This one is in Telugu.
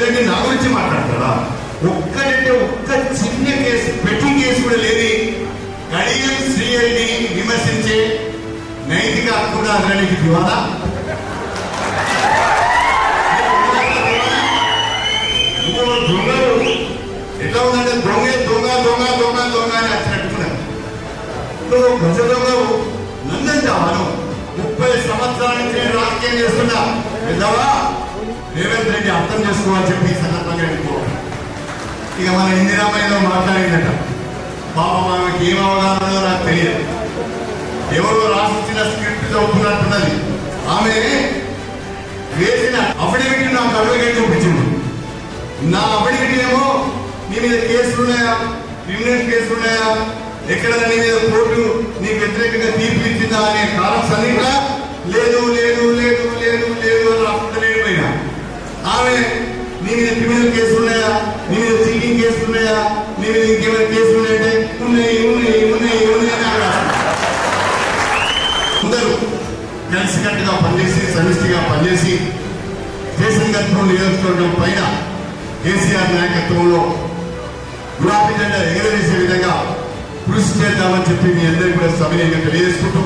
రెడ్డి నా గురించి మాట్లాడతారా ఒక్కటంటే ఒక్క చిన్న కేసు పెట్టి కేసు కూడా లేని కడియం శ్రీహరిని విమర్శించే నైతిక హక్కు కూడా అతనికి దొంగలు. ఎట్లా ఉందంటే దొంగ దొంగ దొంగ దొంగ దొంగ అని వచ్చినట్టున్నారు ఇప్పుడు గజ ముప్పై సంవత్సరాల నుంచి రాజకీయం చేస్తున్నా. పెద్దవా రేవంత్ రెడ్డి అర్థం చేసుకోవాలని చెప్పి ఈ సందర్భంగా వెళ్ళిపోవాలి ఇక మన ఇందిరామయ్యలో మాట్లాడిందట పాప ఆమెకి ఏం అవగాహన నాకు తెలియదు. ఎవరో రాసిచ్చిన స్క్రిప్ట్ చదువుతున్నట్టున్నది ఆమె వేసిన అఫిడవిట్ నాకు అడ్వకేట్ చూపించింది నా అఫిడవిట్ ఏమో నీ మీద కేసులు ఉన్నాయా? క్రిమినల్ కేసులు ఉన్నాయా? ఎక్కడ నీ మీద కోర్టు నీకు వ్యతిరేకంగా తీర్పు ఇచ్చిందా అనే కారణం అన్నింటిలా లేదు లేదు లేదు లేదు లేదు ఆమె నీ మీద క్రిమినల్ కేసులు ఉన్నాయా? నీ మీద చీటింగ్ కేసులు ఉన్నాయా? నీ మీద ఇంకేమైనా కేసులు ఉన్నాయంటే ఉన్నాయి ఉన్నాయి ఉన్నాయి ఉన్నాయి అని ఆమె రాసింది. అందరూ కలిసికట్టుగా పనిచేసి సమిష్టిగా పనిచేసి దేశం గర్భం నియోజకవర్గం పైన కేసీఆర్ నాయకత్వంలో గులాబీ జెండా ఎగరవేసే విధంగా కృషి చేద్దామని చెప్పి మీ అందరికీ కూడా సవినయంగా తెలియజేసుకుంటూ